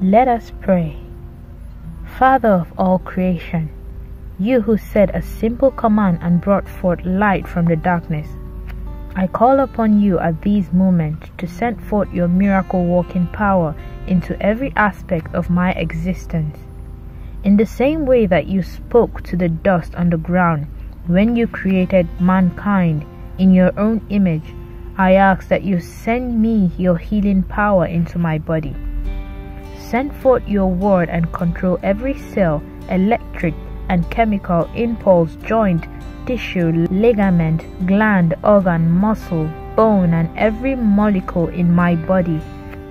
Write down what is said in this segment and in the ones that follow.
Let us pray. Father of all creation, you who said a simple command and brought forth light from the darkness, I call upon you at these moments to send forth your miracle working power into every aspect of my existence. In the same way that you spoke to the dust on the ground when you created mankind in your own image, I ask that you send me your healing power into my body. Send forth your word and control every cell, electric and chemical impulse, joint, tissue, ligament, gland, organ, muscle, bone, and every molecule in my body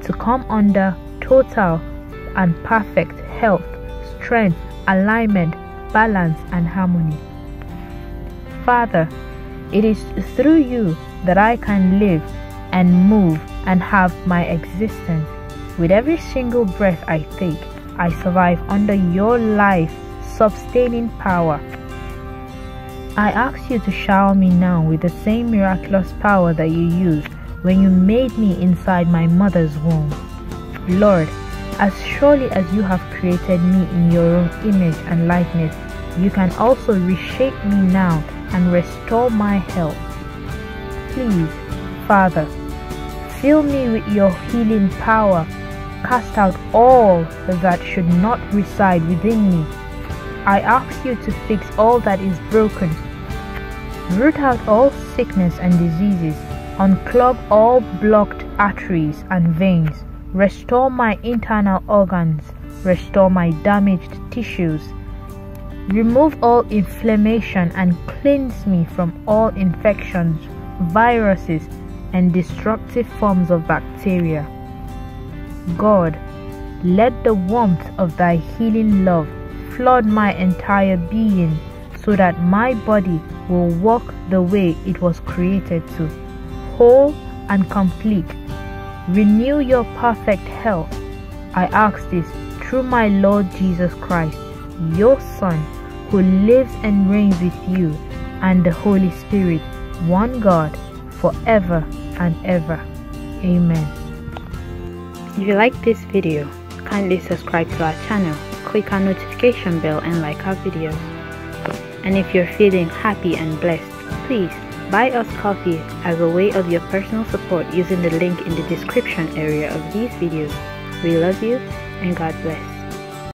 to come under total and perfect health, strength, alignment, balance, and harmony. Father, it is through you that I can live and move and have my existence. With every single breath I take, I survive under your life sustaining power. I ask you to shower me now with the same miraculous power that you used when you made me inside my mother's womb. Lord, as surely as you have created me in your own image and likeness, you can also reshape me now and restore my health. Please, Father, fill me with your healing power cast out all that should not reside within me. I ask you to fix all that is broken, root out all sickness and diseases, unclog all blocked arteries and veins, restore my internal organs, restore my damaged tissues, remove all inflammation and cleanse me from all infections, viruses, and destructive forms of bacteria. God, let the warmth of thy healing love flood my entire being so that my body will walk the way it was created to, whole and complete. Renew your perfect health. I ask this through my Lord Jesus Christ, your Son, who lives and reigns with you and the Holy Spirit, one God, forever and ever. Amen. If you like this video, kindly subscribe to our channel, click our notification bell and like our videos. And if you're feeling happy and blessed, please buy us coffee as a way of your personal support using the link in the description area of these videos. We love you and God bless.